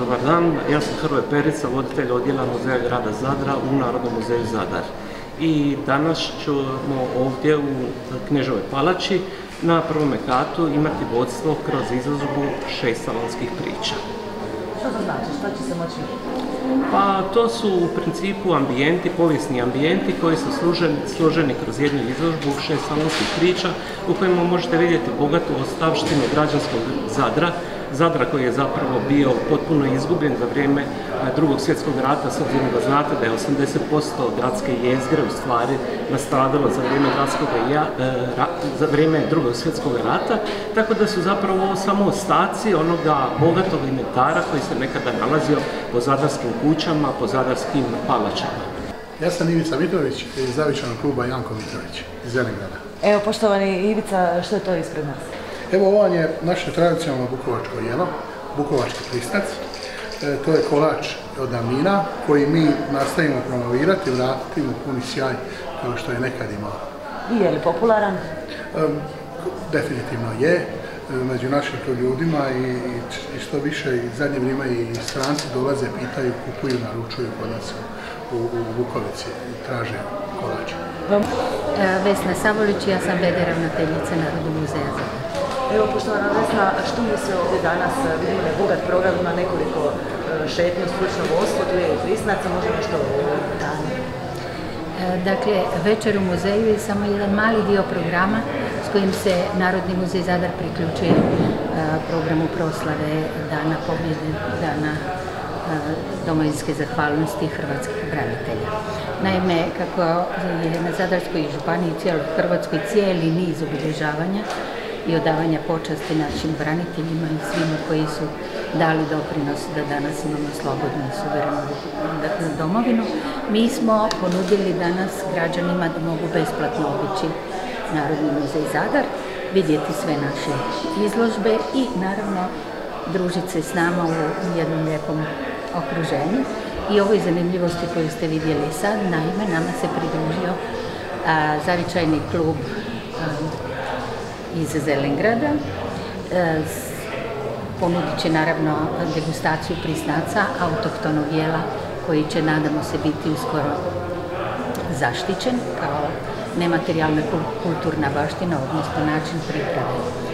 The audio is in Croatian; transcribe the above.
dobar dan. Ja sam Hrvoje Perica, voditelj odjela Muzeja grada Zadra u Narodnom muzeju Zadar. I danas ćemo ovdje u Knežovoj palači na prvome katu imati vodstvo kroz izložbu šest salonskih priča. Što to znači? Što će se moći Pa to su u principu ambijenti, povijesni ambijenti koji su složeni kroz jednu izložbu šest salonskih priča u kojima možete vidjeti bogatu ostavštinu građanskog Zadra, Zadra koji je zapravo bio potpuno izgubljen za vrijeme drugog svjetskog rata, s obzirom da znate da je 80% gradske jezgre u stvari nastradalo za vrijeme, e, za vrijeme drugog svjetskog rata, tako da su zapravo ovo samo ostaci onoga bogatog inventara koji se nekada nalazio po zadarskim kućama, po zadarskim palačama. Ja sam Ivica Mitrović iz zavičanog kluba Janko Mitrović iz Zelegrada. Evo, poštovani Ivica, što je to ispred nas? Evo, ovo je naše tradicionalno bukovačko jelo, bukovački pristac. E, to je kolač od amina koji mi nastavimo promovirati, vratiti mu puni sjaj kao što je nekad imao. I je li popularan? definitivno je e, među našim ljudima i, što više i zadnje vrijeme i stranci dolaze, pitaju, kupuju, naručuju kod nas u, u Bukovici i traže kolače. Vesna Sabolić, ja sam vede ravnateljica Narodnog muzeja Evo, poštovana Vesna, što mi se ovdje danas vidimo da je bogat program, ima nekoliko e, šetnje, stručno vodstvo, tu je i prisnaca, možda nešto o danu. E, dakle, večer u muzeju je samo jedan mali dio programa s kojim se Narodni muzej Zadar priključuje programu proslave Dana pobjede, Dana domovinske zahvalnosti hrvatskih branitelja. Naime, kako je na Zadarskoj županiji i cijeloj Hrvatskoj cijeli niz obilježavanja, i odavanja počasti našim braniteljima i svima koji su dali doprinos da danas imamo slobodnu i suverenu domovinu. Mi smo ponudili danas građanima da mogu besplatno obići Narodni muzej Zadar, vidjeti sve naše izložbe i naravno družiti se s nama u jednom lijepom okruženju. I ovoj zanimljivosti koju ste vidjeli sad, naime, nama se pridružio zavičajni klub iz Zelengrada. E, ponudit će naravno degustaciju prisnaca autohtonog jela koji će, nadamo se, biti uskoro zaštićen kao nematerijalna kulturna baština, odnosno način priprave.